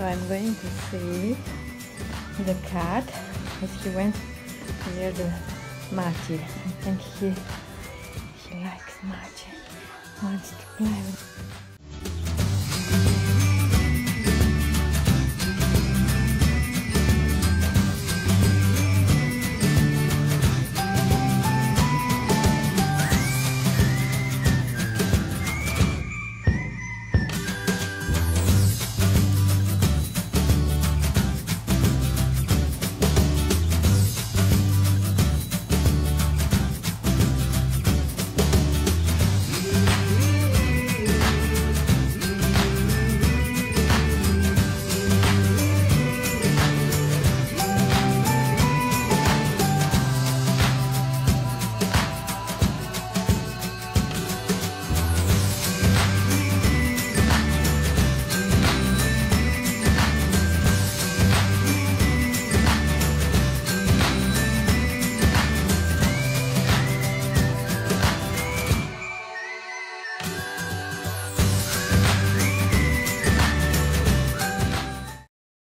So I'm going to see the cat as he went near the Machi. I think he he likes Machi, wants to play with